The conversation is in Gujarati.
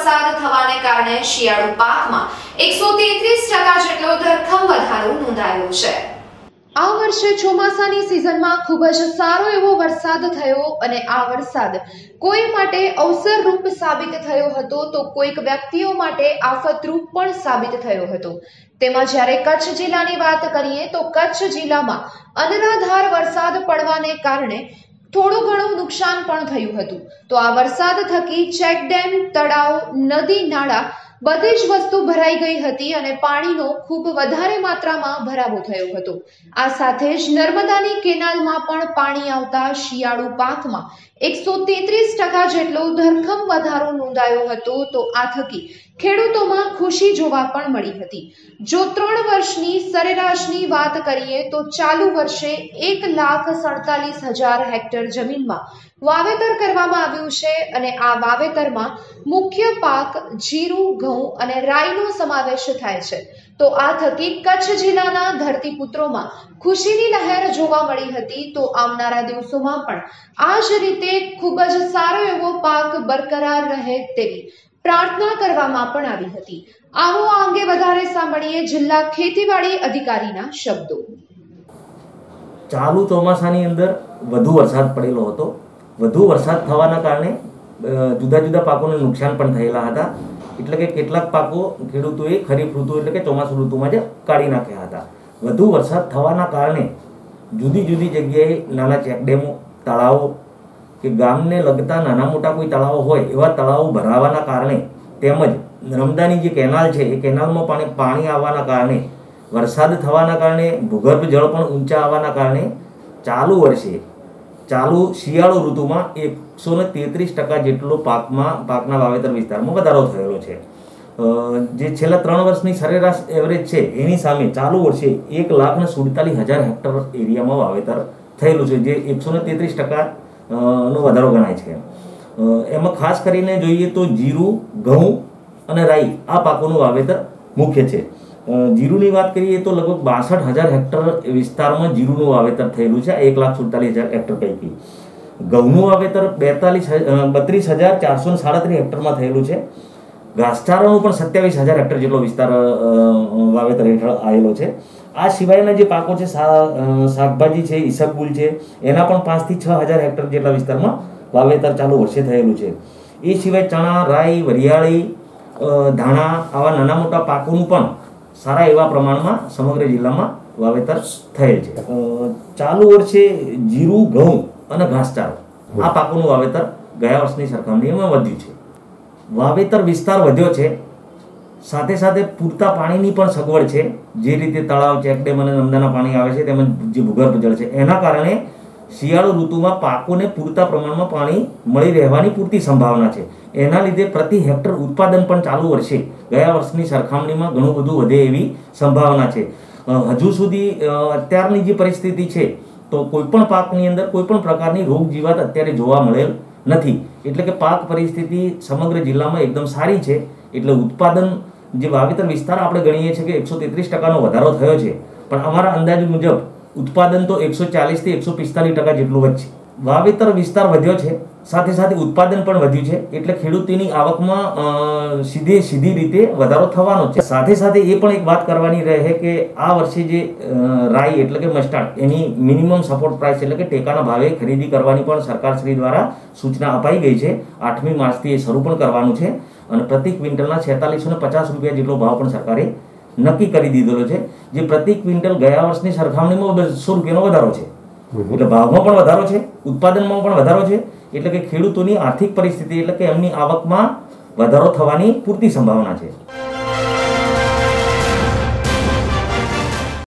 વરસાદ થવાને કારણે શિયાળુ પાકમાં એકસો તેત્રીસ ટકા જેટલો ધરખમ વધારો નોંધાયો છે. આ વર્ષે ચોમાસાની સિઝનમાં ખૂબ જ સારો એવો વરસાદ થયો અને આ વરસાદ કોઈ માટે અવસરરૂપ સાબિત થયો હતો તો કોઈક વ્યક્તિઓ માટે આફતરૂપ પણ સાબિત થયો હતો. તેમાં જ્યારે કચ્છ જિલ્લાની વાત કરીએ તો કચ્છ જિલ્લામાં અનરાધાર વરસાદ પડવાને કારણે થોડું ઘણું નુકસાન પણ થયું હતું. તો આ વરસાદ થકી ચેકડેમ તળાવ નદી નાળા બધી જ વસ્તુ ભરાઈ ગઈ હતી અને પાણીનો ખૂબ વધારે માત્રામાં ભરાવો થયો હતો. આ સાથે જ નર્મદાની કેનાલમાં પણ પાણી આવતા શિયાળુ પાકમાં એકસો તેત્રીસ ટકા જેટલો ધરખમ વધારો નોંધાયો હતો તો આ થકી ખેડૂતોમાં ખુશી જોવા પણ મળી હતી. જો ત્રણ વર્ષની સરેરાશની વાત કરીએ તો ચાલુ વર્ષે એક લાખ સડતાલીસ હજાર હેક્ટર જમીનમાં વાવેતર કરવામાં આવ્યું છે અને આ વાવેતરમાં મુખ્ય પાક જીરું, ઘઉં અને રાઈનો સમાવેશ થાય છે. તો આ થકી કચ્છ જિલ્લાના ધરતીપુત્રોમાં ખુશીની લહેર જોવા મળી હતી તો આવનારા દિવસોમાં પણ આ જ રીતે ખૂબ જ સારો એવો પાક બરકરાર રહે તેવી પ્રાર્થના કરવામાં પણ આવી હતી. આવો આ અંગે વધારે સાંભળીએ જિલ્લા ખેતીવાડી અધિકારીના શબ્દો. ચાલુ ચોમાસાની અંદર વધુ વરસાદ પડેલો હતો. વધુ વરસાદ થવાના કારણે જુદા જુદા પાકોને નુકસાન પણ થયેલા હતા. એટલે કે કેટલાક પાકો ખેડૂતોએ ખરીફ ઋતુ એટલે કે ચોમાસુ ઋતુમાં જ કાઢી નાખ્યા હતા. વધુ વરસાદ થવાના કારણે જુદી જુદી જગ્યાએ નાના ચેકડેમો તળાવો કે ગામને લગતા નાના મોટા કોઈ તળાવો હોય, એવા તળાવો ભરાવાના કારણે તેમજ નર્મદાની જે કેનાલ છે, એ કેનાલમાં પાણી પાણી આવવાના કારણે, વરસાદ થવાના કારણે, ભૂગર્ભ જળ પણ ઊંચા આવવાના કારણે, ચાલુ વર્ષે ચાલુ શિયાળુ ઋતુમાં એકસો ને તેત્રીસ ટકા જેટલો પાકમાં, પાકના વાવેતર વિસ્તારમાં વધારો થયેલો છે. જે છેલ્લા ત્રણ વર્ષની સરેરાશ એવરેજ છે, એની સામે ચાલુ વર્ષે એક લાખ ને સુડતાલીસ હજાર હેક્ટર એરિયામાં વાવેતર થયેલું છે, જે એકસો ને તેત્રીસ ટકા નો વધારો ગણાય છે. એમાં ખાસ કરીને જોઈએ તો જીરું, ઘઉં અને રાઈ આ પાકોનું વાવેતર મુખ્ય છે. જીરુની વાત કરીએ તો લગભગ બાસઠ હજાર હેક્ટર વિસ્તારમાં જીરુનું વાવેતર થયેલું છે. એક લાખ સુડતાલીસ હજાર હેક્ટર પૈકી. ઘઉંનું વાવેતર બેતાલીસ બત્રીસ હજાર ચારસો સાડત્રીસ હેક્ટરમાં થયેલું છે. ઘાસચારાનું પણ સત્યાવીસ હજાર હેક્ટર જેટલો વિસ્તાર વાવેતર હેઠળ આવેલો છે. આ સિવાયના જે પાકો છે શાકભાજી છે ઈસબગુલ છે, એના પણ પાંચથી છ હજાર હેક્ટર જેટલા વિસ્તારમાં વાવેતર ચાલુ વર્ષે થયેલું છે. એ સિવાય ચણા, રાઈ, વરિયાળી ધાણા આવા નાના મોટા પાકોનું પણ સારા એવા પ્રમાણમાં સમગ્ર જિલ્લામાં વાવેતર થયેલ છે. ચાલુ વર્ષે જીરું ઘઉં અને ઘાસચારો આ પાકોનું વાવેતર ગયા વર્ષની સરખામણીમાં વધ્યું છે. વાવેતર વિસ્તાર વધ્યો છે. સાથે સાથે પૂરતા પાણીની પણ સગવડ છે. જે રીતે તળાવ ચેકડેમ અને નર્મદાના પાણી આવે છે તેમજ જે ભૂગર્ભ જળ છે એના કારણે શિયાળુ ઋતુમાં પાકોને પૂરતા પ્રમાણમાં પાણી મળી રહેવાની પૂરતી સંભાવના છે. એના લીધે પ્રતિ હેક્ટર ઉત્પાદન પણ ચાલુ વર્ષે ગયા વર્ષની સરખામણીમાં ઘણું બધું વધે એવી સંભાવના છે. હજુ સુધી અત્યારની જે પરિસ્થિતિ છે, તો કોઈપણ પાકની અંદર કોઈપણ પ્રકારની રોગ જીવાત અત્યારે જોવા મળેલ નથી. એટલે કે પાક પરિસ્થિતિ સમગ્ર જિલ્લામાં એકદમ સારી છે. એટલે ઉત્પાદન જે વાવેતર વિસ્તાર આપણે ગણીએ છીએ કે એકસો તેત્રીસ ટકાનો વધારો થયો છે. પણ અમારા અંદાજ મુજબ ઉત્પાદન તો એકસો ચાલીસથી એકસો પિસ્તાલીસ ટકા જેટલું વધશે. વાવેતર વિસ્તાર વધ્યો છે. સાથે સાથે ઉત્પાદન પણ વધ્યું છે. એટલે ખેડૂતોની આવકમાં સીધે સીધી રીતે વધારો થવાનો છે. સાથે સાથે એ પણ એક વાત કરવાની રહે કે આ વર્ષે જે રાઈ એટલે કે મસ્ટાર્ડ, એની મિનિમમ સપોર્ટ પ્રાઇસ એટલે કે ટેકાના ભાવે ખરીદી કરવાની પણ સરકારશ્રી દ્વારા સૂચના અપાઈ ગઈ છે. આઠમી માર્ચથી એ શરૂ પણ કરવાનું છે. અને પ્રતિ ક્વિન્ટલના છેતાલીસો પચાસ રૂપિયા જેટલો ભાવ પણ સરકારે નક્કી કરી દીધેલો છે જે પ્રતિ ક્વિન્ટલ ગયા વર્ષની સરખામણીમાં બસો રૂપિયાનો વધારો છે. એટલે ભાવમાં પણ વધારો છે ઉત્પાદનમાં પણ વધારો છે એટલે કે ખેડૂતોની આર્થિક પરિસ્થિતિ એટલે કે એમની આવકમાં વધારો થવાની પૂરતી સંભાવના છે.